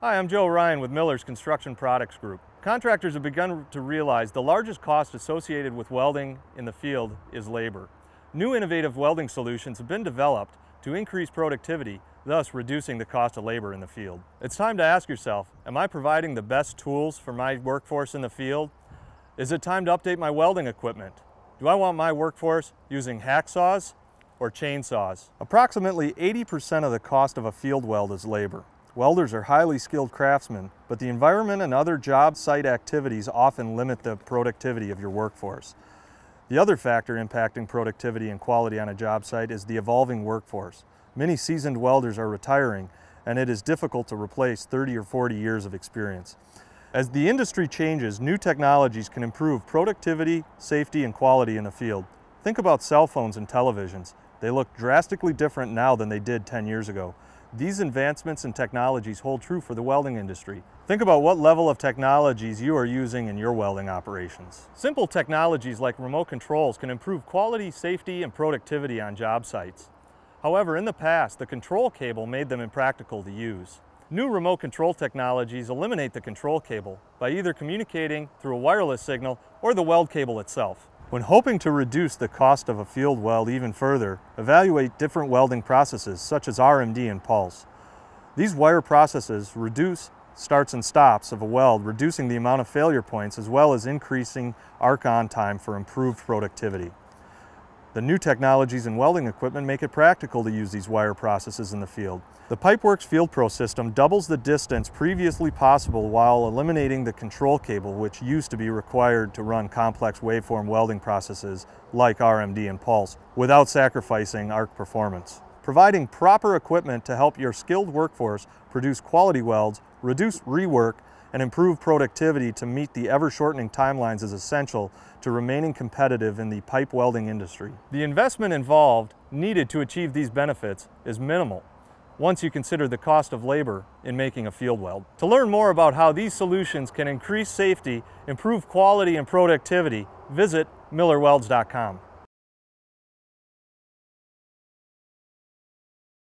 Hi, I'm Joe Ryan with Miller's Construction Products Group. Contractors have begun to realize the largest cost associated with welding in the field is labor. New innovative welding solutions have been developed to increase productivity, thus reducing the cost of labor in the field. It's time to ask yourself, am I providing the best tools for my workforce in the field? Is it time to update my welding equipment? Do I want my workforce using hacksaws or chainsaws? Approximately 80% of the cost of a field weld is labor. Welders are highly skilled craftsmen, but the environment and other job site activities often limit the productivity of your workforce. The other factor impacting productivity and quality on a job site is the evolving workforce. Many seasoned welders are retiring, and it is difficult to replace 30 or 40 years of experience. As the industry changes, new technologies can improve productivity, safety, and quality in the field. Think about cell phones and televisions. They look drastically different now than they did 10 years ago. These advancements in technologies hold true for the welding industry. Think about what level of technologies you are using in your welding operations. Simple technologies like remote controls can improve quality, safety, and productivity on job sites. However, in the past, the control cable made them impractical to use. New remote control technologies eliminate the control cable by either communicating through a wireless signal or the weld cable itself. When hoping to reduce the cost of a field weld even further, evaluate different welding processes such as RMD and pulse. These wire processes reduce starts and stops of a weld, reducing the amount of failure points as well as increasing arc-on time for improved productivity. The new technologies in welding equipment make it practical to use these wire processes in the field. The PipeWorx FieldPro system doubles the distance previously possible while eliminating the control cable which used to be required to run complex waveform welding processes like RMD and Pulse without sacrificing arc performance. Providing proper equipment to help your skilled workforce produce quality welds, reduce rework, and improve productivity to meet the ever-shortening timelines is essential to remaining competitive in the pipe welding industry. The investment involved needed to achieve these benefits is minimal once you consider the cost of labor in making a field weld. To learn more about how these solutions can increase safety, improve quality and productivity, visit millerwelds.com.